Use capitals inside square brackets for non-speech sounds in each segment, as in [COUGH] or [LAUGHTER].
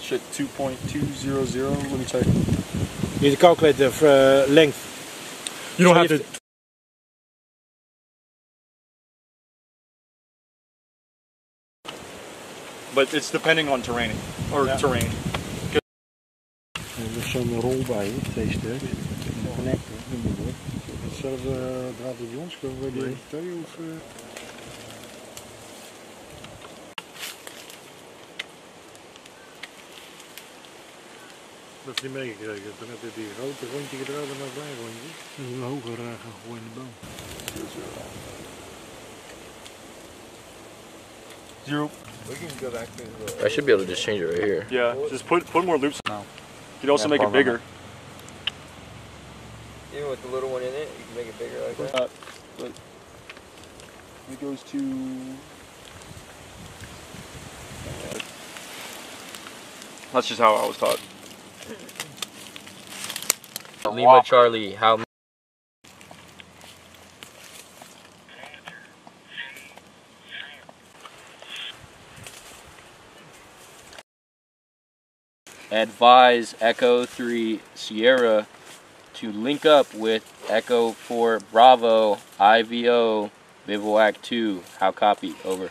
Shit, 2.200. Let me check. You need to calculate the uh, length. You don't So have you to. But it's depending on terrain or Yeah. terrain. Er is zo'n rol bij, twee stuks. Een connector, noem maar op. Hetzelfde draad als bij ons, kunnen we die of... Dat heeft hij meegekregen. Toen heb je die grote rondje gedraaid en een klein rondje. En een hoger uh, gaan in de boom. Zero. I should be able to just change it right here. Yeah, just put put more loops now. You could also Yeah, make it bigger. Even with the little one in it, you can make it bigger like that. Uh, but it goes to. That's just how I was taught. Lima Charlie, how advise Echo 3 Sierra to link up with Echo 4 Bravo IVO Bivouac 2. How copy? Over.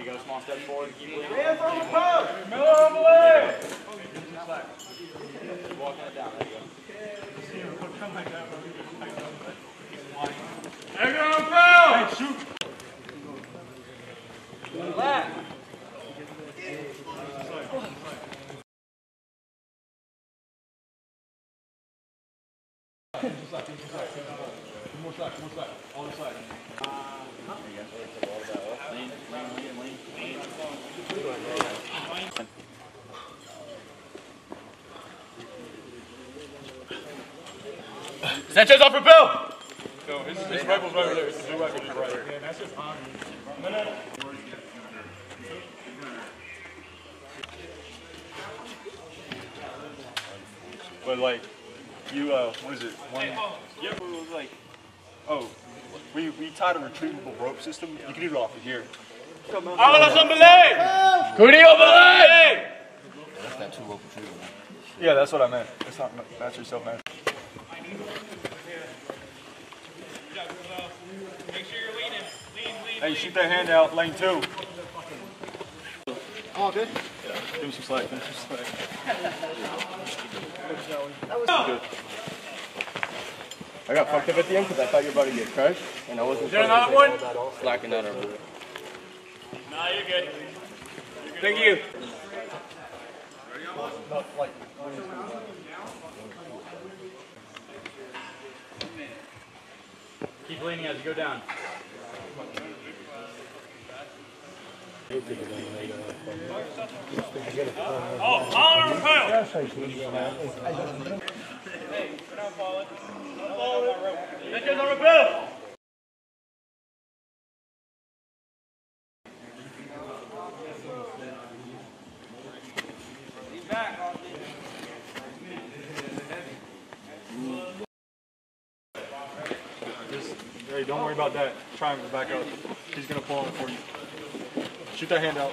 There you go, small step forward, and keep leaning. Hands on the post! Miller on the leg! Keep walking it down, there you go. There you go, bro! Hey, shoot! Sanchez off for Bill! No, his, his rifle's right over there. His rifle's right here. Yeah, that's just on. No, no, no. But like, you, uh, what is it? One, yeah, it was like, oh, We, we tied a retrievable rope system. You can do it off of here. Vámonos, hombre! Curio, belay! Yeah, that's what I meant. It's not match yourself, man. Hey, shoot that hand out, lane two. Oh, good. Yeah, give him some slack. Give him some slack. Good. I got fucked up at the end because I thought you were about to get crushed, and I wasn't. Is there another one? Slacking out our Nah, you're good. Thank you. Keep leaning as you go down. Oh, on rappel! Hey, don't worry about that. Try Triangle back up. He's gonna it for you. Shoot that hand out.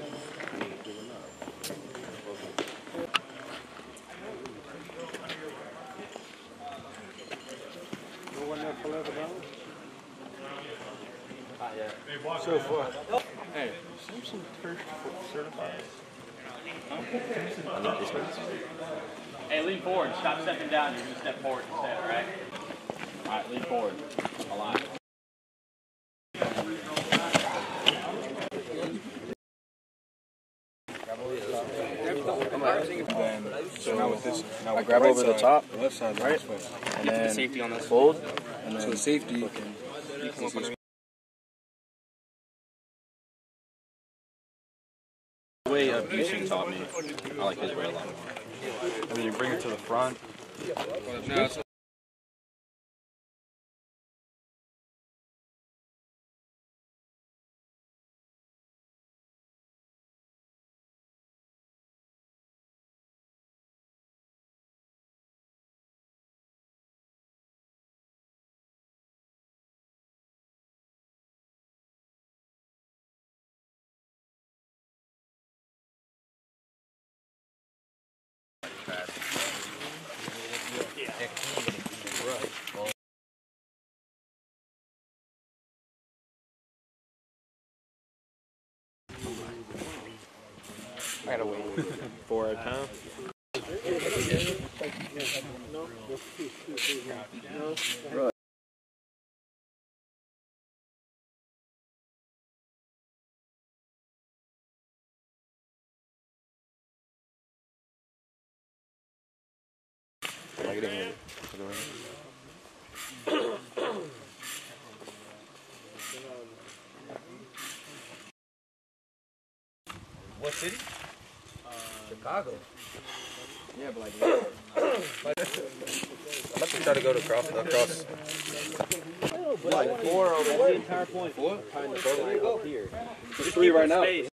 long below? Hey, Simpson, certified. Hey, lean forward. Stop stepping down. You're going to step forward instead, all right? All right, lean forward. A lot. So now with this, now I grab over the top, left side, right? and then safety on this fold, and then safety. Uh, taught me. I like his way a lot more. And then you bring it to the front. [LAUGHS] Four at a time. What city? Chicago. Yeah, but like, I'm about to try to go to cross uh, across. like four over the entire point. Four? Behind the line up here. There's three right now. [LAUGHS]